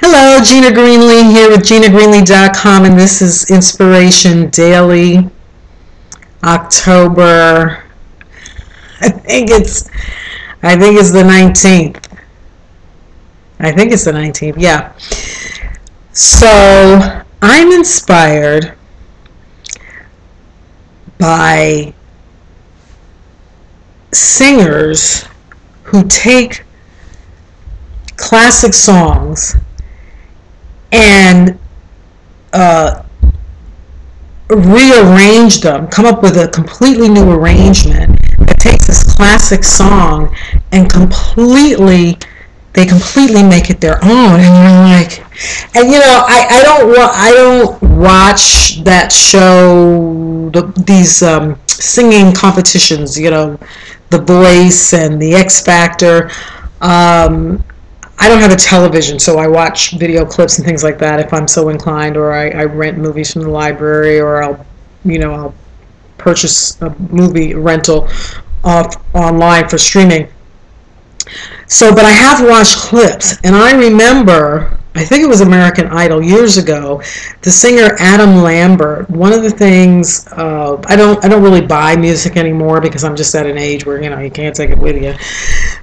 Hello, Gina Greenlee here with GinaGreenlee.com, and this is Inspiration Daily, October. I think it's, I think it's the 19th. I think it's the 19th. Yeah. So I'm inspired by singers who take classic songs and uh, rearrange them, come up with a completely new arrangement that takes this classic song and completely they completely make it their own. And you're like and you know I, I don't I don't watch that show the, these um, singing competitions you know the voice and the X Factor. Um, I don't have a television, so I watch video clips and things like that if I'm so inclined, or I, I rent movies from the library, or I'll, you know, I'll purchase a movie rental off online for streaming. So, but I have watched clips, and I remember I think it was American Idol years ago. The singer Adam Lambert. One of the things uh, I don't I don't really buy music anymore because I'm just at an age where you know you can't take it with you.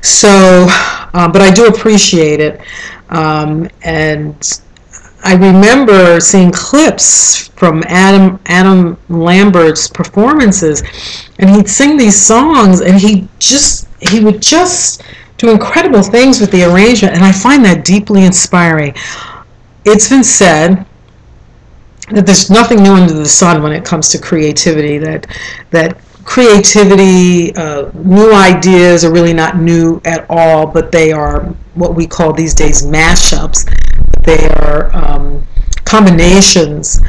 So, um, but I do appreciate it, um, and I remember seeing clips from Adam Adam Lambert's performances, and he'd sing these songs, and he just he would just do incredible things with the arrangement, and I find that deeply inspiring. It's been said that there's nothing new under the sun when it comes to creativity. That that creativity, uh, new ideas are really not new at all, but they are what we call these days mashups. They are um, combinations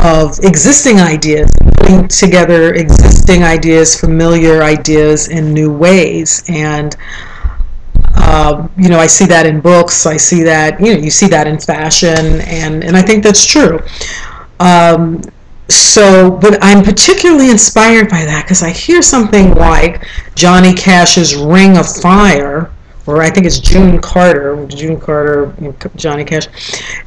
of existing ideas, putting together existing ideas, familiar ideas in new ways, and um, you know, I see that in books. I see that, you know, you see that in fashion, and, and I think that's true. Um, so, but I'm particularly inspired by that because I hear something like Johnny Cash's Ring of Fire, or I think it's June Carter, June Carter, Johnny Cash,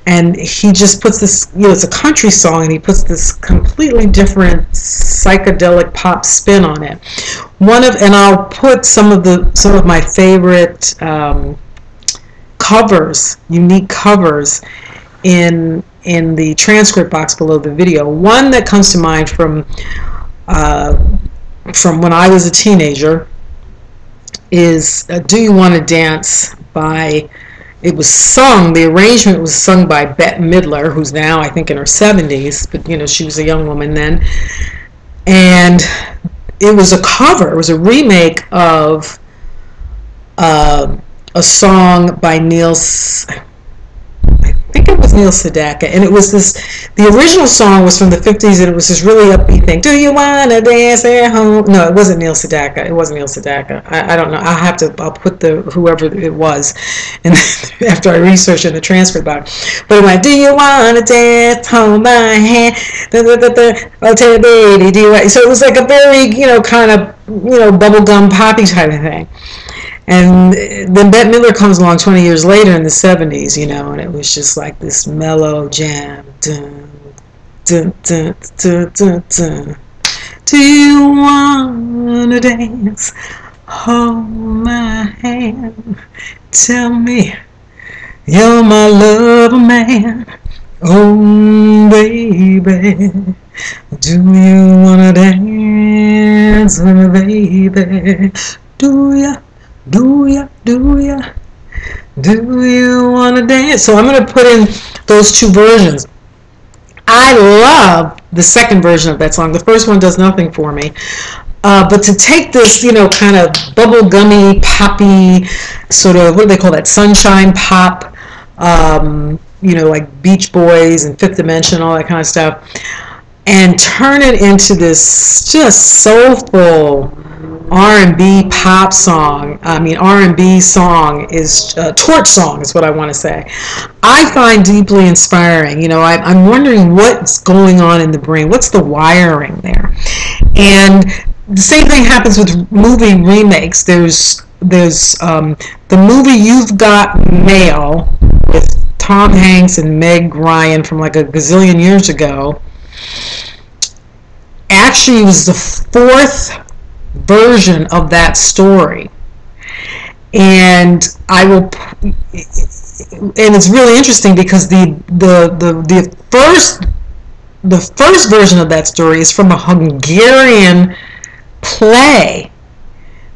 and he just puts this, you know, it's a country song, and he puts this completely different psychedelic pop spin on it. One of, and I'll put some of the some of my favorite um, covers, unique covers, in in the transcript box below the video. One that comes to mind from uh, from when I was a teenager is uh, Do You Want to Dance by, it was sung, the arrangement was sung by Bette Midler, who's now I think in her 70s, but you know, she was a young woman then. And it was a cover, it was a remake of uh, a song by Neil, Neil Sedaka, and it was this. The original song was from the '50s, and it was this really upbeat thing. Do you wanna dance at home? No, it wasn't Neil Sedaka. It wasn't Neil Sedaka. I, I don't know. I'll have to. I'll put the whoever it was, and after I research in the transcript box. But it went. Do you wanna dance? Hold my hand. Da, da, da, da. Oh, tell you, baby, do you? So it was like a very, you know, kind of, you know, bubblegum poppy type of thing. And then Bette Midler comes along 20 years later in the 70s, you know, and it was just like this mellow jam. Dun, dun, dun, dun, dun, dun. Do you want to dance? Hold my hand. Tell me you're my lover man. Oh, baby. Do you want to dance, baby? Do ya? Do ya, do ya, do you want to dance? So I'm to put in those two versions. I love the second version of that song. The first one does nothing for me. Uh, but to take this, you know, kind of bubblegummy, poppy, sort of, what do they call that? Sunshine pop, um, you know, like Beach Boys and Fifth Dimension, all that kind of stuff, and turn it into this just soulful, R&B pop song. I mean, R&B song is uh, torch song is what I want to say. I find deeply inspiring. You know, I, I'm wondering what's going on in the brain. What's the wiring there? And the same thing happens with movie remakes. There's there's um, the movie You've Got Mail with Tom Hanks and Meg Ryan from like a gazillion years ago actually was the fourth version of that story. And I will, and it's really interesting because the the the, the first the first version of that story is from a Hungarian play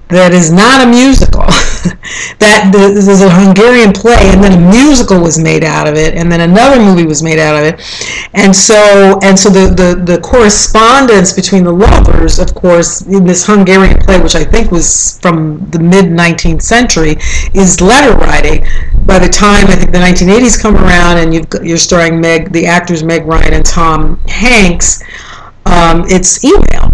that is not a musical. that this is a Hungarian play, and then a musical was made out of it, and then another movie was made out of it, and so and so the the, the correspondence between the lovers, of course, in this Hungarian play, which I think was from the mid 19th century, is letter writing. By the time I think the 1980s come around, and you you're starring Meg, the actors Meg Ryan and Tom Hanks, um, it's email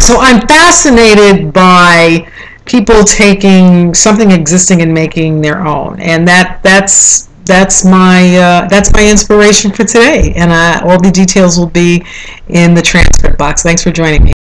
so I'm fascinated by people taking something existing and making their own, and that that's that's my uh, that's my inspiration for today. And uh, all the details will be in the transcript box. Thanks for joining me.